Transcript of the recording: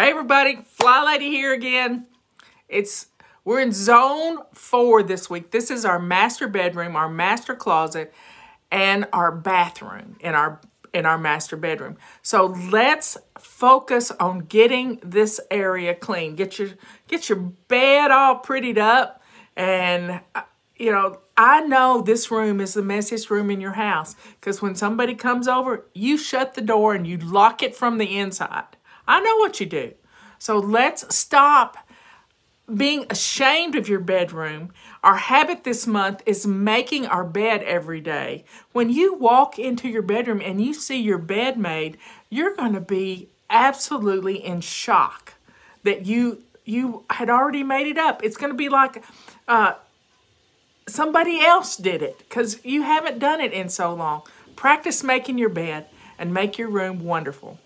Hey everybody, Fly Lady here again. It's we're in zone four this week. This is our master bedroom, our master closet, and our bathroom in our in our master bedroom. So let's focus on getting this area clean. Get your get your bed all prettied up and uh, you know, I know this room is the messiest room in your house because when somebody comes over, you shut the door and you lock it from the inside. I know what you do. So let's stop being ashamed of your bedroom. Our habit this month is making our bed every day. When you walk into your bedroom and you see your bed made, you're going to be absolutely in shock that you you had already made it up. It's going to be like uh, somebody else did it because you haven't done it in so long. Practice making your bed and make your room wonderful.